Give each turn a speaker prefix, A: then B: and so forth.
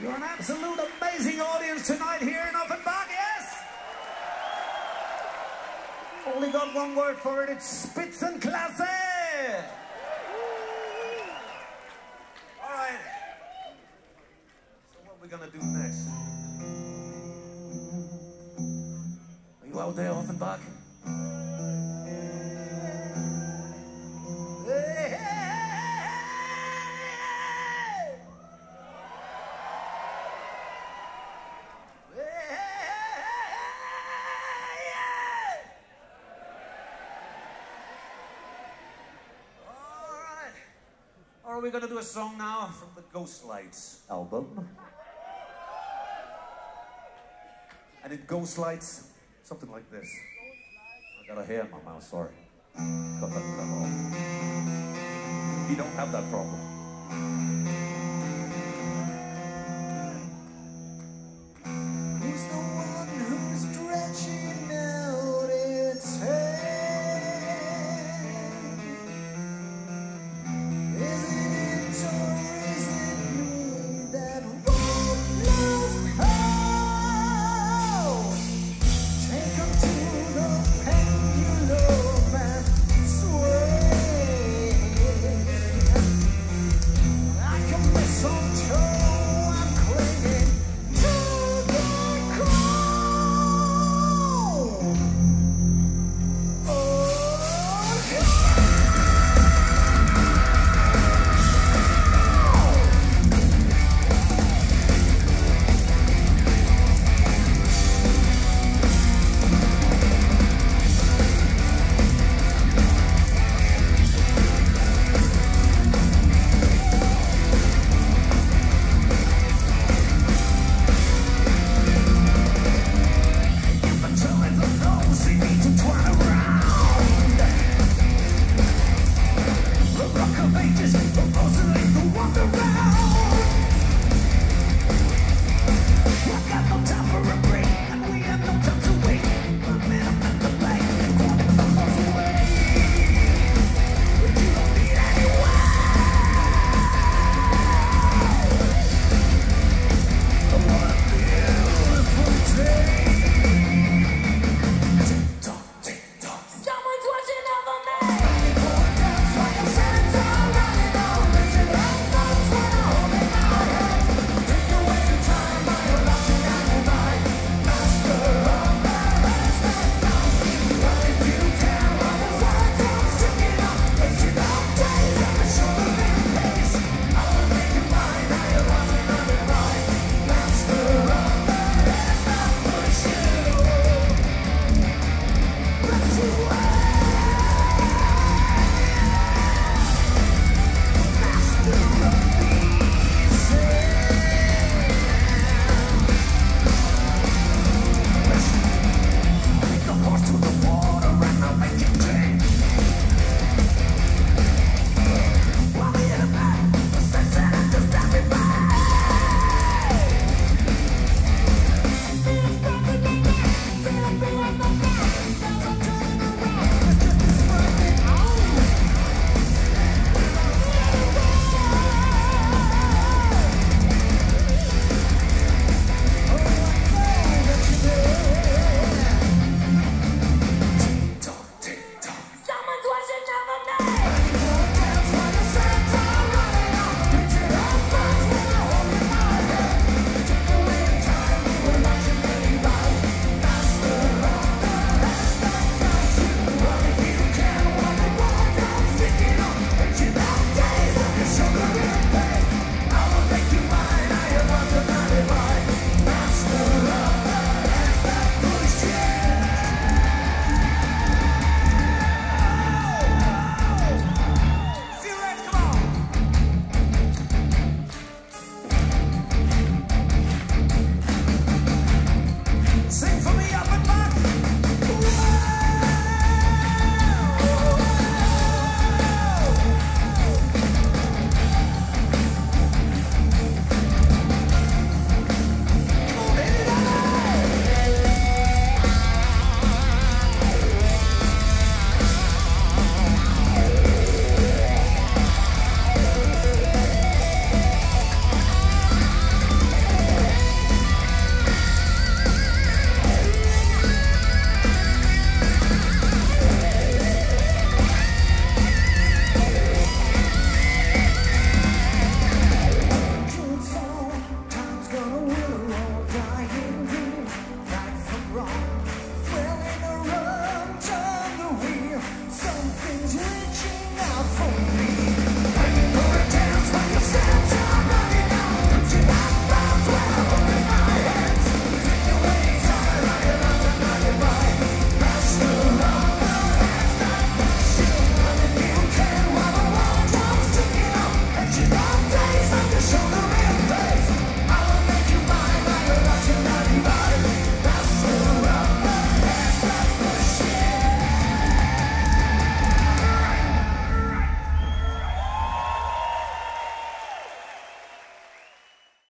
A: You're an absolute amazing audience tonight here in Offenbach, yes? Only got one word for it, it's Spitzenklasse! All right. So what are we gonna do next? Are you out there, Offenbach? Are we going to do a song now from the Ghost Lights album? And in Ghost Lights, something like this. I got a hair in my mouth, sorry. Cut that, cut off. You don't have that problem.